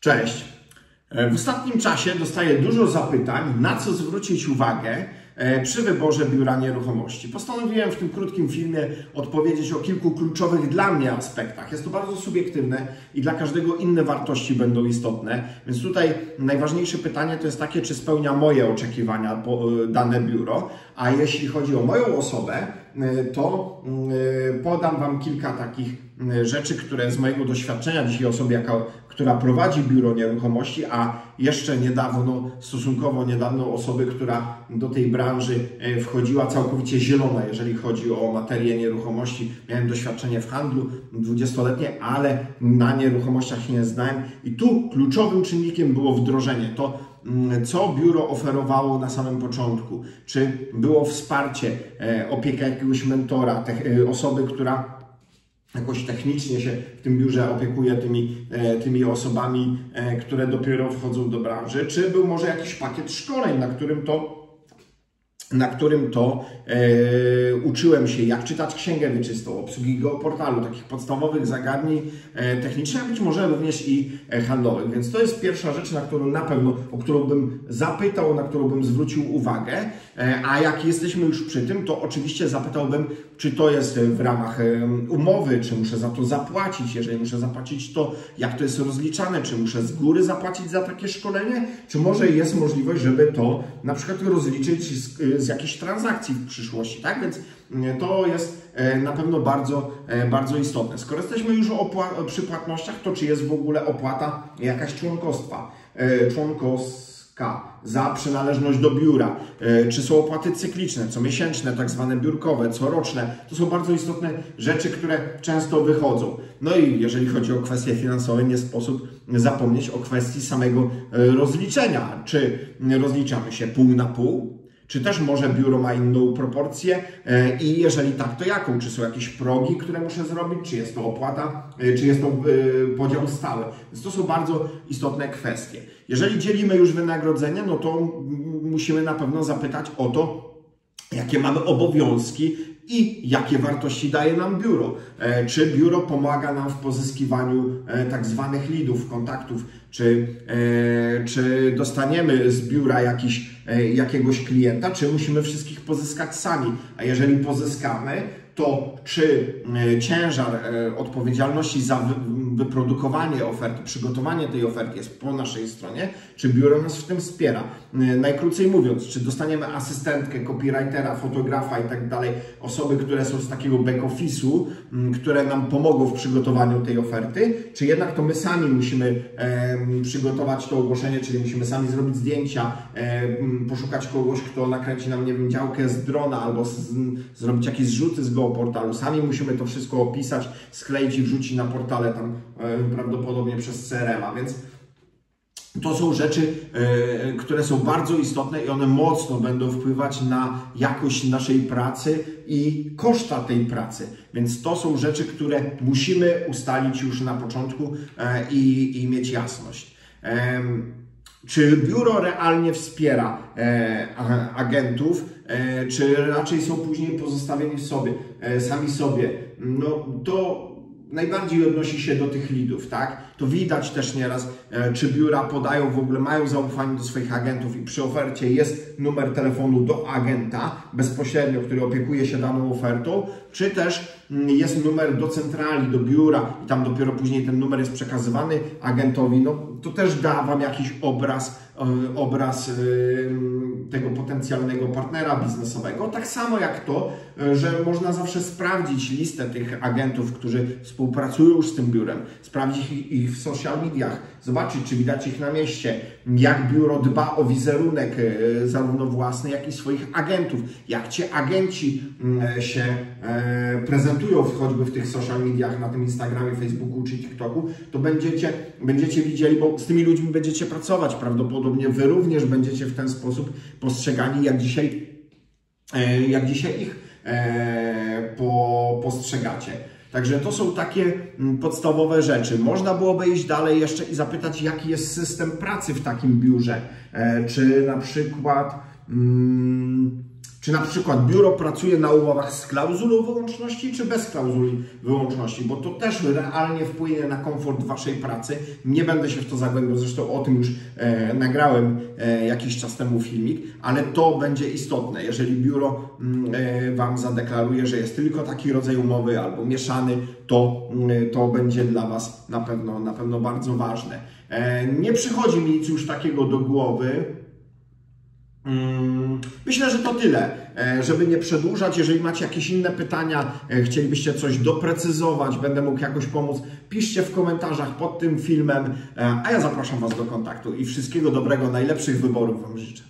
Cześć. E, W ostatnim czasie dostaję dużo zapytań, na co zwrócić uwagę e, przy wyborze biura nieruchomości. Postanowiłem w tym krótkim filmie odpowiedzieć o kilku kluczowych dla mnie aspektach. Jest to bardzo subiektywne i dla każdego inne wartości będą istotne, więc tutaj najważniejsze pytanie to jest takie, czy spełnia moje oczekiwania e, dane biuro, a jeśli chodzi o moją osobę, to e, podam Wam kilka takich e, rzeczy, które z mojego doświadczenia dzisiaj osoby, jaka, która prowadzi biuro nieruchomości, a jeszcze niedawno, stosunkowo niedawno osoby, która do tej branży e, wchodziła całkowicie zielona, jeżeli chodzi o materię nieruchomości. Miałem doświadczenie w handlu 20-letnie, ale na nieruchomościach się nie znałem i tu kluczowym czynnikiem było wdrożenie. To co biuro oferowało na samym początku? Czy było wsparcie, e, opieka jakiegoś mentora, e, osoby, która jakoś technicznie się w tym biurze opiekuje tymi, e, tymi osobami, które dopiero wchodzą do branży, czy był może jakiś pakiet szkoleń, na którym to na którym to e, uczyłem się, jak czytać księgę wieczystą, obsługi geoportalu, takich podstawowych zagadnień e, technicznych, a być może również i e, handlowych. Więc to jest pierwsza rzecz, na którą na pewno, o którą bym zapytał, na którą bym zwrócił uwagę. E, a jak jesteśmy już przy tym, to oczywiście zapytałbym, czy to jest w ramach umowy, czy muszę za to zapłacić. Jeżeli muszę zapłacić, to jak to jest rozliczane, czy muszę z góry zapłacić za takie szkolenie, czy może jest możliwość, żeby to na przykład rozliczyć z, z jakiejś transakcji w przyszłości, tak? Więc mm, to jest e, na pewno bardzo, e, bardzo istotne. Skoro jesteśmy już przy płatnościach, to czy jest w ogóle opłata jakaś członkostwa? E, Członkowska za przynależność do biura, czy są opłaty cykliczne, comiesięczne, tak zwane biurkowe, coroczne. To są bardzo istotne rzeczy, które często wychodzą. No i jeżeli chodzi o kwestie finansowe, nie sposób zapomnieć o kwestii samego rozliczenia. Czy rozliczamy się pół na pół, czy też może biuro ma inną proporcję e, i jeżeli tak, to jaką? Czy są jakieś progi, które muszę zrobić? Czy jest to opłata? e, Czy jest to e, podział stały? Więc to są bardzo istotne kwestie. Jeżeli dzielimy już wynagrodzenie, no to musimy na pewno zapytać o to, jakie mamy obowiązki i jakie wartości daje nam biuro. E, Czy biuro pomaga nam w pozyskiwaniu e, tak zwanych leadów, kontaktów, czy, e, czy dostaniemy z biura jakiś, jakiegoś klienta, czy musimy wszystkich pozyskać sami. A jeżeli pozyskamy, to czy ciężar odpowiedzialności za wyprodukowanie oferty, przygotowanie tej oferty jest po naszej stronie, czy biuro nas w tym wspiera. E, Najkrócej mówiąc, czy dostaniemy asystentkę, copywritera, fotografa i tak dalej, osoby, które są z takiego back office'u, m, które nam pomogą w przygotowaniu tej oferty, czy jednak to my sami musimy em, przygotować to ogłoszenie, czyli musimy sami zrobić zdjęcia, em, poszukać kogoś, kto nakręci nam, nie wiem, działkę z drona albo z, zrobić jakieś zrzuty z geoportalu. Sami musimy to wszystko opisać, skleić i wrzucić na portale tam e, prawdopodobnie przez CRM-a, więc to są rzeczy, e, które są bardzo istotne i one mocno będą wpływać na jakość naszej pracy i koszta tej pracy. Więc to są rzeczy, które musimy ustalić już na początku e, i, i mieć jasność. Czy biuro realnie wspiera e, a- agentów, e, czy raczej są później pozostawieni sobie, e, sami sobie? No to najbardziej odnosi się do tych lidów, tak? To widać też nieraz, e, czy biura podają w ogóle, mają zaufanie do swoich agentów i przy ofercie jest numer telefonu do agenta bezpośrednio, który opiekuje się daną ofertą, czy też mm, jest numer do centrali, do biura i tam dopiero później ten numer jest przekazywany agentowi, no to też da Wam jakiś obraz, e, obraz e, tego potencjalnego partnera biznesowego. Tak samo jak to, e, że można zawsze sprawdzić listę tych agentów, którzy współpracują już z tym biurem, sprawdzić ich- w social mediach, zobaczyć, czy widać ich na mieście, jak biuro dba o wizerunek zarówno własny, jak i swoich agentów, jak ci agenci mm, się prezentują choćby w tych social mediach, na tym Instagramie, Facebooku czy TikToku, to będziecie, będziecie widzieli, bo z tymi ludźmi będziecie pracować prawdopodobnie, wy również będziecie w ten sposób postrzegani, jak dzisiaj e, jak dzisiaj ich e, po, postrzegacie. Także to są takie mm, podstawowe rzeczy. Można byłoby iść dalej jeszcze i zapytać, jaki jest system pracy w takim biurze. E, Czy na przykład, mm, Czy na przykład biuro pracuje na umowach z klauzulą wyłączności, czy bez klauzuli wyłączności, bo to też realnie wpłynie na komfort Waszej pracy. Nie będę się w to zagłębiał, zresztą o tym już e, nagrałem e, jakiś czas temu filmik, ale to będzie istotne. Jeżeli biuro mm, e, Wam zadeklaruje, że jest tylko taki rodzaj umowy albo mieszany, to, mm, to będzie dla Was na pewno, na pewno bardzo ważne. E, nie przychodzi mi nic już takiego do głowy. Mm, Myślę, że to tyle. E, Żeby nie przedłużać, jeżeli macie jakieś inne pytania, e, chcielibyście coś doprecyzować, będę mógł jakoś pomóc, piszcie w komentarzach pod tym filmem, e, a ja zapraszam Was do kontaktu i wszystkiego dobrego, najlepszych wyborów Wam życzę.